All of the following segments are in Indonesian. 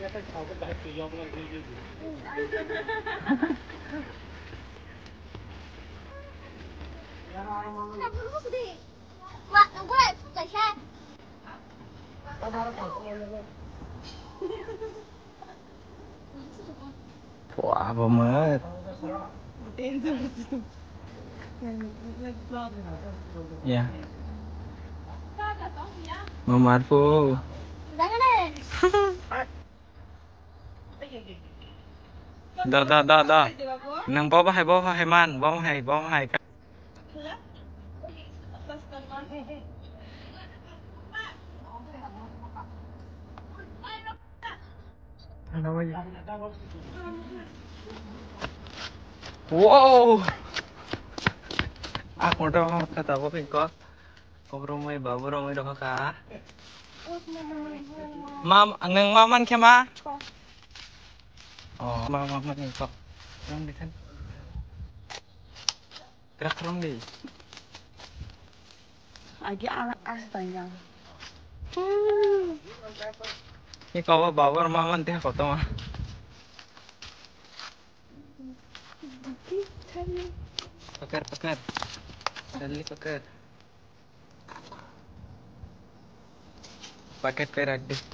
Я так салдым, бәлки ябылар килгән. Cái lúc Quả vào mớ Tên rồi Yeah. Mama dah dah dah dah nang bawah hai bawah hai man bawah hai bawah hai Wow. Aku udah mau kata apa kok? Kobro mai babro mai doka ka. Mam, ngeng maman kema? Oh, mama maman nih kok. Rong di kan. Gerak rong di. Lagi anak banyak. Ini kau bawa maman teh kau tahu mah. Pakar, pakar. Dali pakar. Paket perak deh.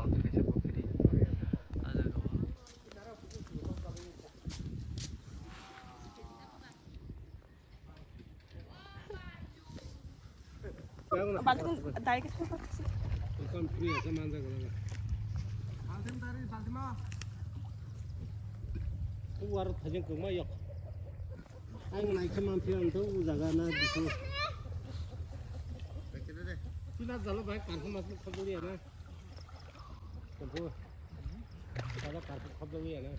Jalo bai kan khamas khabuli na kampu jalo khabuli na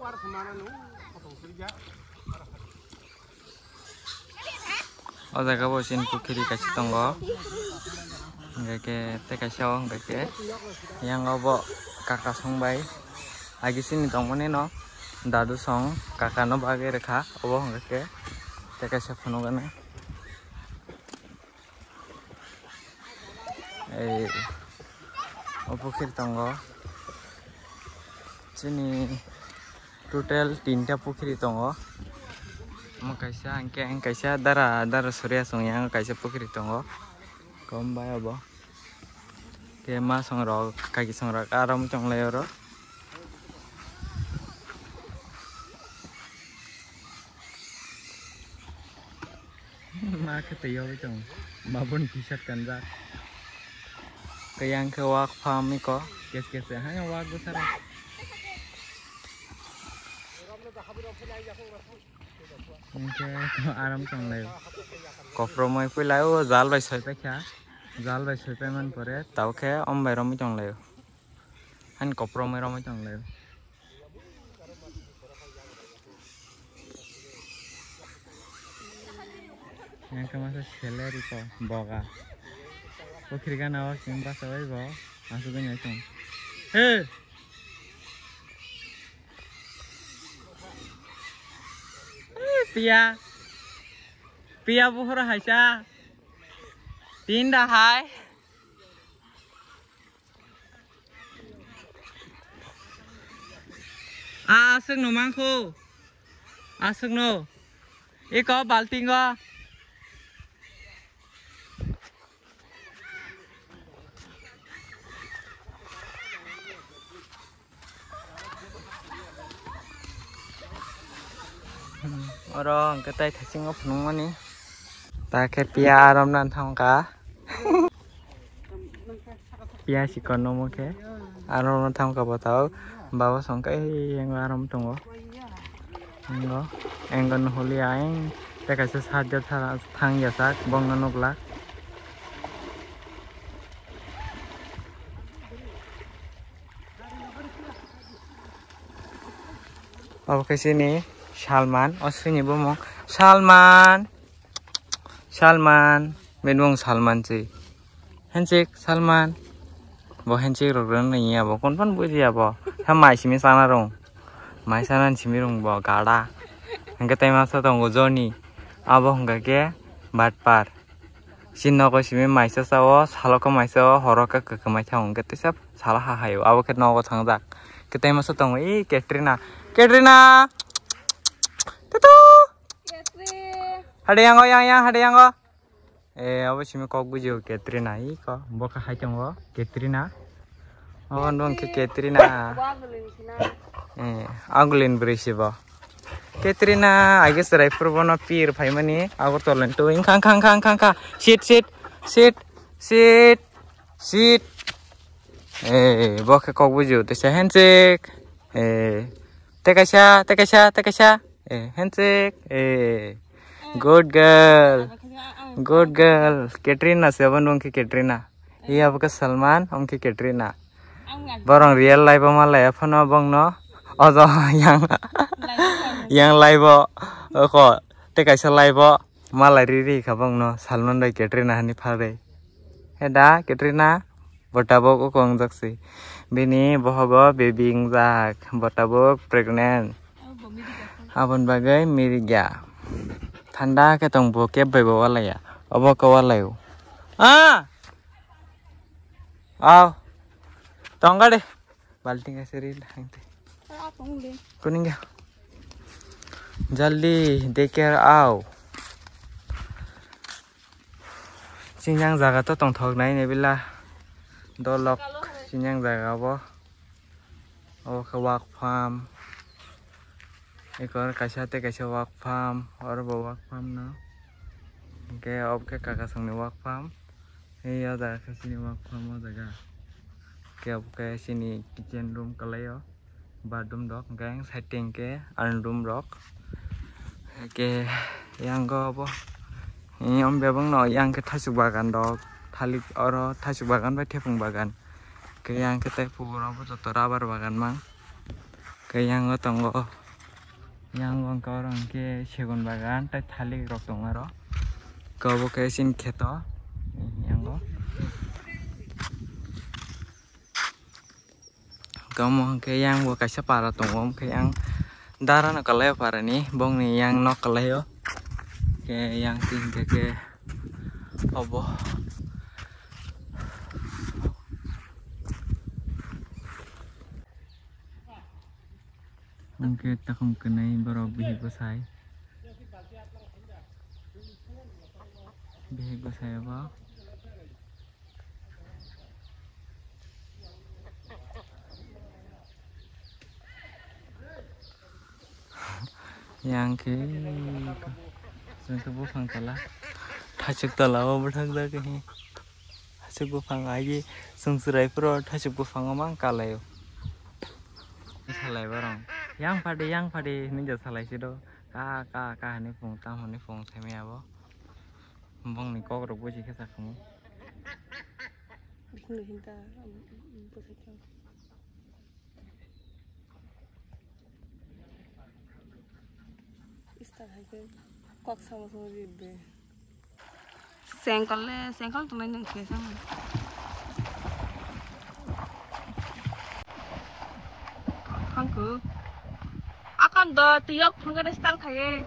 war samana nu khatong sirja Oh, jaga bosin Fukidi kasih tonggo. Enggak ke teka siaw enggak. Yang ngobo kakak song bay. Lagi sini tong mana no? Dadu song kakak no bagi rekha. Obo enggak. Teka siaw pano gana. Eh, opo kiri tonggo. Sini total tinta pukiri tonggo. Makasih, kaisa angke kaisa dara surya song yang kaisa pukri tongo. Kom ya bo. Ke song ro song ro aram chong layo ro ma ke tiyo chong. Ma bun t-shirt kan ke yang ke wak pami ko. Kes kes hanya ya, wak gusara by ছয় পাইখা জাল বাই ছয় পাই মান পরে তাও খে অম বাই রমি চং লাইব হান কফ্র মই রমি চং লাইব Yang masa seler itu boga. Pokir kan awak simpa sawai bo, masukin ya cong. Hei, Pia. पिया। पिया बुहर हैसा तीन रहाय आ आसक नुमांखो। आसक नो। एक बाल्टी oro hingke tei thasingo phunukmani ta khe piya arom nan thangka piya sikon no mokhe arom no thangka botao babo songkai yang arom tongo engo engo no holi aing. Te kaisa sadya thang yasak bong no nukla Abo Salman o s i n i bố mong Salman Salman bên mong Salman si, h e n c i k Salman, bo handshake rồi rồi này à bo kon pon bữa gì à bo, ham mai simi sana rong mai sana chỉ mình rong bo gà đa anh cái t a i masa tao ngồi zoni abo không cái kia bát par xin nó có chỉ mình mai sa sa wo, salo ko mai sa wo, horo ka ka ka mai cha wong ka te sắp sao là hay à bố cái nó có thằng giặc cái tay mà sao tong wo, i ketrina, ketrina. Yang go yang yang? Ada yang go? Eh apa sih kok bujo Katrina? I ko boka hai tongo Katrina? Oh dong ke Katrina. Eh agulin berisi bo Katrina age serai purbono pir phaimani agor tolen to ing khang khang khang khang khang sit sit sit sit sit. Eh boka kok bujo te handshake eh tekasha tekasha tekasha eh handshake eh good girl good girl katrina seven unki katrina ye abka salman unki katrina borong real life ma la efono bong no ajo yang yang live ko te kaisa live ma la ri ri khabong no salman da katrina ni phare he da katrina botabo ko kong jaksi bini bohogo bebing jak botabo pregnant abon bagai mirigya Thank you. ঠান্ডা কে তং bo ke bai bo wala ya obo ko wala yo ah aw tong ga de balting ka seri hangte kuning ga jaldi deke aw sinjang jaga to tong thok nai ne bila dolok sinjang ekor kaisa te kaisa wak farm oro bo wak farm no ke ob ke kaka sangni wak ei o jaga ke sini wak farm o jaga ke ob ke sini kitchen room kalai o bathroom rok gang setting ke an room rok. Ke yang go bo yang bebang no yang ke thasuk bagan dok thalik oro thasuk bagan bai thepung bagan. Ke yang ke te puro bo joto rabar bagan mang. Ke yang o tongo yang gong ka orang ke segun bagan tai thalik rok tong aro kabo ke sin kheto yang go kamu ke yang bo kaisa para tong om ke yang dara no kalay para ni bong ni yang no kalayo ke yang tin ke ke obo Mungkin takum kenai borok bihi gosai. Bihi gosai apa? Yang ke Sengke bufang tala Thachuk tala o bathak da kahi Thachuk bufang agi Sungsurai pro thachuk bufang amang kalayo Salai barang yang padi yang padi ini jasa lagi do ka ka ka ini pung tam ini pung semi abo bang ni kok rupu sih kita kamu bingung cinta bukan कक्सा मसों सेंकल सेंकल तुम्हें नहीं खेसा tiok hanggang sa tangkaye.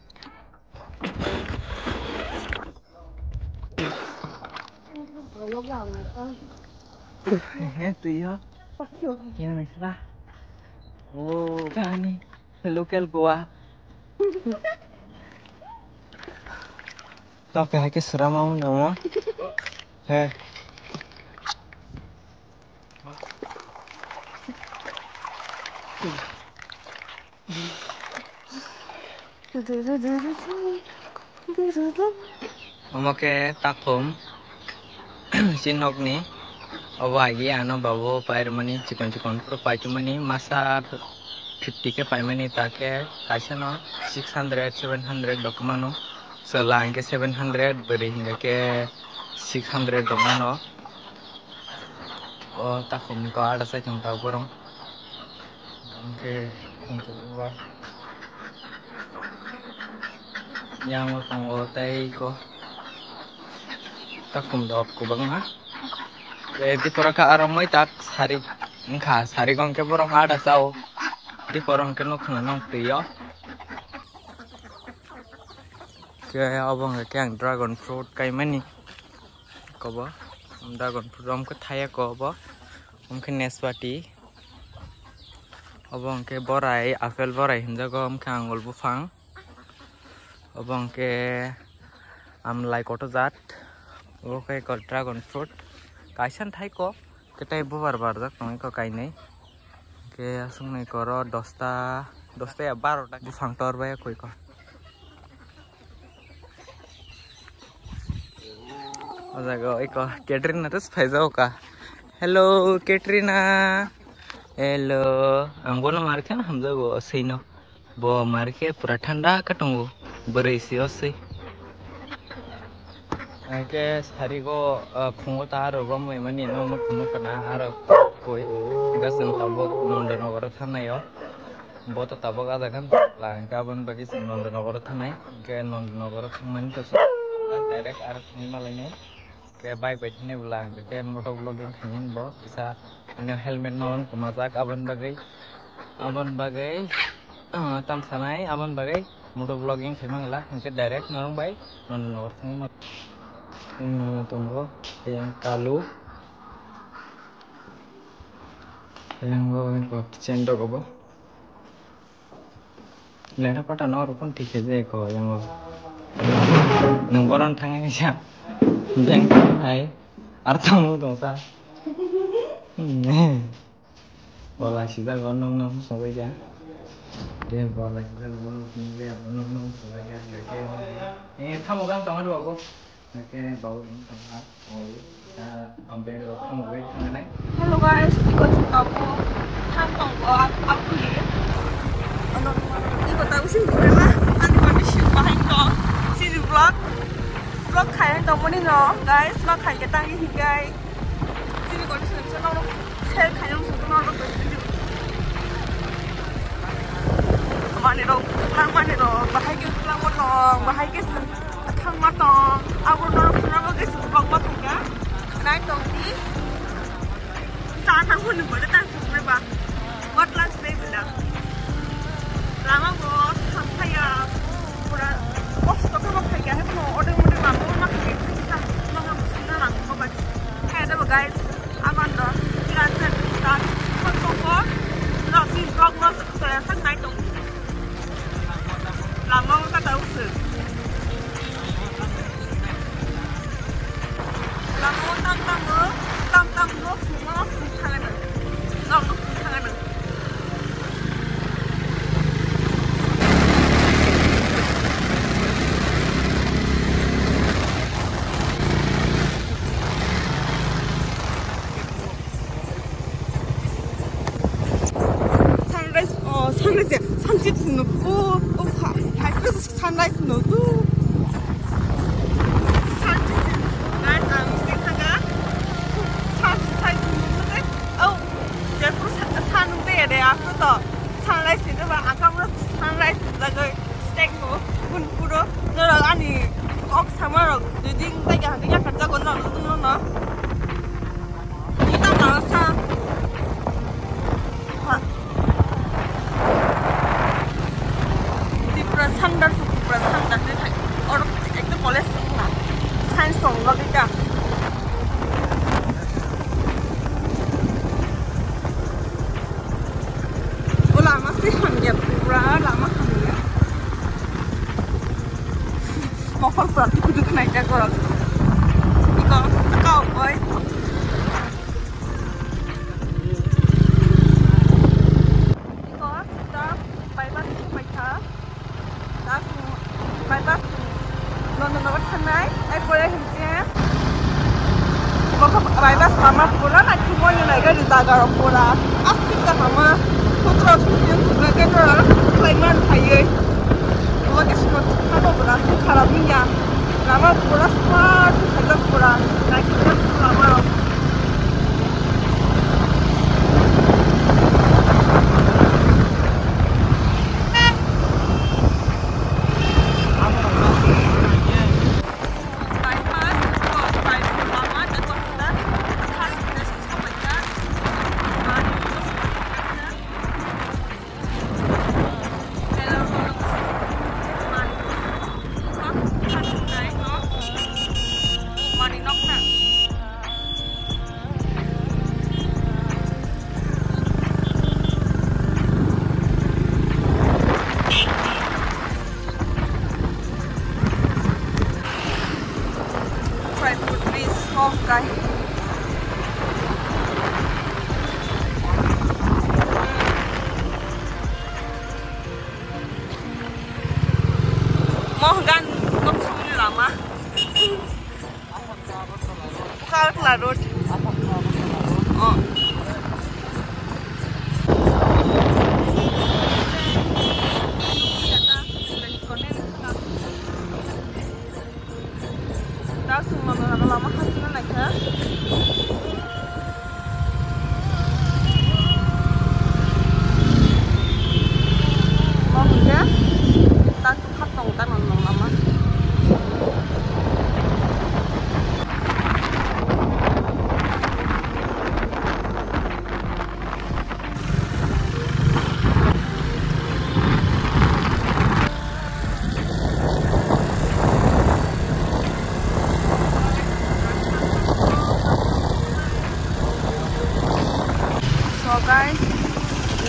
lúc nào này con nghe này ra. Ô cani local goa à. tao phải cái sra mau nào đó. अमके ताकोम सिनोक ने अवागी आनो बाबो पायर मनी चिकन चिकन पर पाइचु मनी मासार फिफ्टी के पाइ मनी ताके कैसे no six hundred seven hundred डॉक्यूमेंटो सलाह के सेवन हंड्रेड बड़े हिंगा के सिक्स हंड्रेड डॉक्यूमेंटो ओ ताकोम का आड़ से चंटा ऊपरों के wa yang cô tong o tay ko takum dok ko bang ha di pora ka aram mai tak sari ngka sari gong ke borong ada sao di porong ke nok nang priyo ke abang ke yang dragon fruit kai mani ko ba dragon fruit om ke thaya ko ba om ke neswati abang ke borai, apel borai hinjago om ke angol bufang. phang obongke amlai koto jat oke ko dragon fruit kaisan thai ko ketai bubar barjak tongi ko kainai ke asungnai koro dosta dosta ya barota bufang torbaya koi ko जागो एक कैटरीना तो फैजाओ का हेलो कैटरीना हेलो हम बोलो मार के ना हम जागो सही नो वो मार के पूरा ठंडा कटूंगो 브레이시였어. 이게 사리고 풍을 따로 보면 이만이 너무 풍부하나 하루 거의 가슴 담보 눈들 나가로 타나요. 뭐또 담보가 다간 라인가분 바기 눈들 나가로 타나요. 이게 눈들 나가로 타면 그래서 대략 아르 말이네. 이게 바이 베트니 불랑 이게 무서운 로드 타는 뭐 이사 아니 헬멧 넣은 고마자 가분 바기 가분 바기 땀 사나이 가분 바기 moto vlogging thì mang lát mình sẽ direct nó không bấy. Mình nổ thằng mà tùng có yang kalu yang bao bao chen đâu có bao lên nó bắt đầu nó rồi con thì cái gì có yang bao nông bao đang thằng ấy sao yang ấy arthang luôn đồng sao bỏ lại chỉ ra con nông nông sao bây giờ so với giá. Dia bola kita nông nông dia nông nông so với giá. Cái ini kamu kan tahu dua aku. Oke, bau ini sama. Oh, kita ambil kamu gue tangan naik. Hello guys, 이거 준다고 한번 거 앞으로 ano 이거 tahu sih berapa? Nanti kami shoot behind ko. Sini vlog. Vlog khai tao muốn đi nó, guys. มาเนี่ยเราทางมาเนี่ยเราบ้าให้กินแล้วก็ลองบ้าให้กินสุดทางมาต่อเอาบนรถแล้วก็กินสุดบอกว่าถูกนะได้ตรงนี้สารทางหุ่นหนึ่งเหมือนจะตั้งสุดเลยปะวัดลันสเปย์เหมือนเดิมแล้วมาบอสทำขยะบุระบอสก็ทำขยะให้พอเดินมาเดินมาเพราะว่ามันเป็นที่สั่งมันทำสุดหลังก็แบบแค่ได้บอกไงอาบันเนาะที่ร้านเซ็นทรัลคนตรงก็เราซื้อกล้องเราแสดงสักนายตรง Ramon Cataúsas. Ramon Tam Tam Tam Tam Tam Tam Tam Tam Tam Tam Tam nice noodle.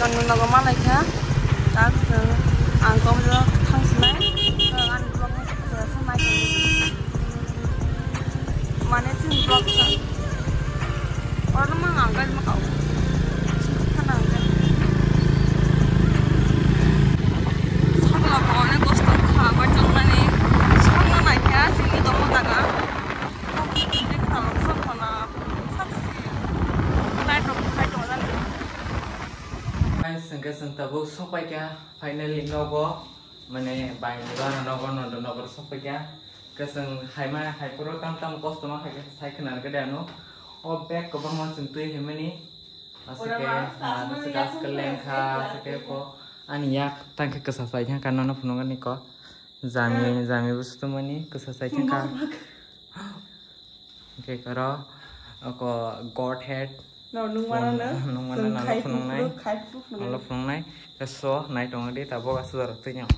còn nó có mắt này khá đã ăn cơm cho thăng sinh này ăn vlog giờ sinh này mà nên xin vlog sao? Ở đâu mà ăn cái mà cậu सबै क्या फाइनली नगो माने बाइक गर्न नगर नगर नगर सबै क्या जों हायमा ओ दाम को कस्त' माखायो सायखोनानै गोदानो अ बेग गोबां मानसिजों दै खा सके को अनि या तांखे गोसा न फुनो गनी को जामि जामि बुस्तु मनी कसा सायखें का ओके कर गॉड हेड। nung mana nung nai. nung nai. Kesuah nai dong di tabok asur tu nhau.